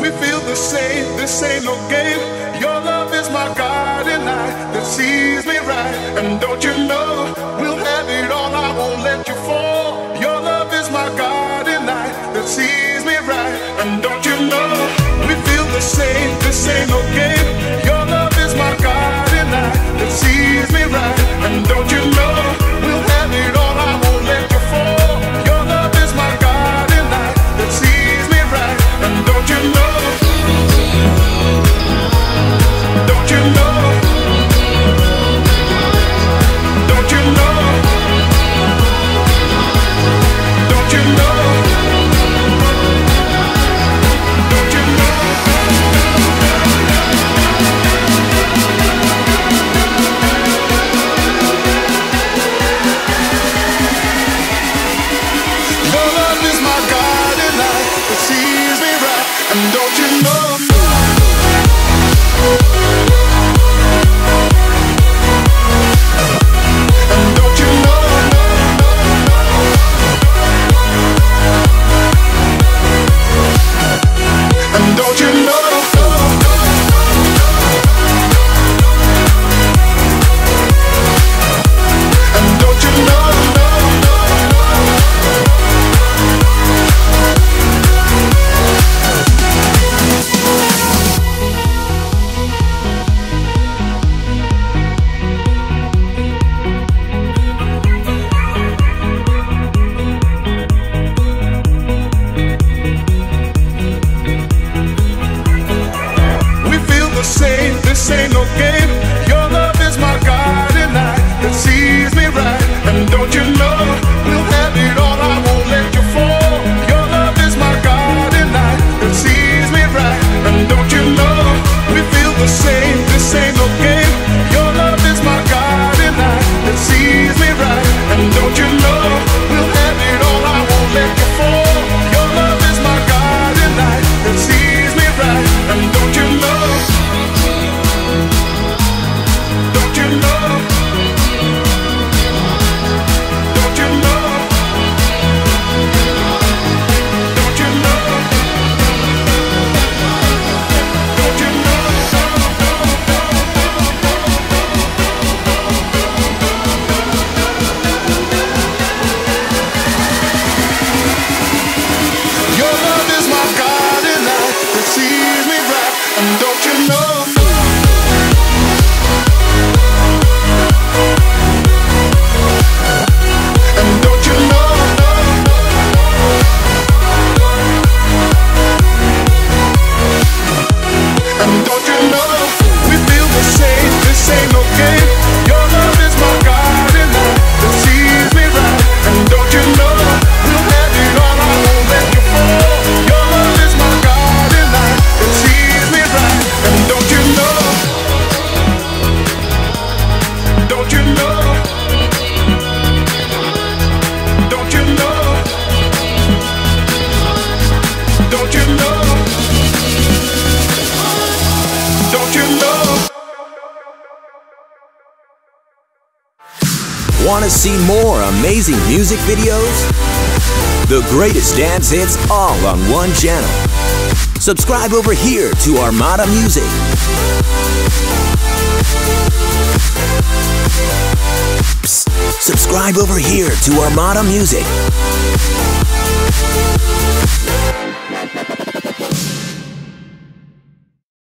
We feel the same, this ain't no game. Your love is my guiding light that sees me right. And don't you know, we'll have it all, I won't let you fall. Your love is my guiding light that sees me right. And don't you know, we feel the same. me right, and don't you know? Want to see more amazing music videos? The greatest dance hits all on one channel. Subscribe over here to Armada Music. Psst, subscribe over here to Armada Music.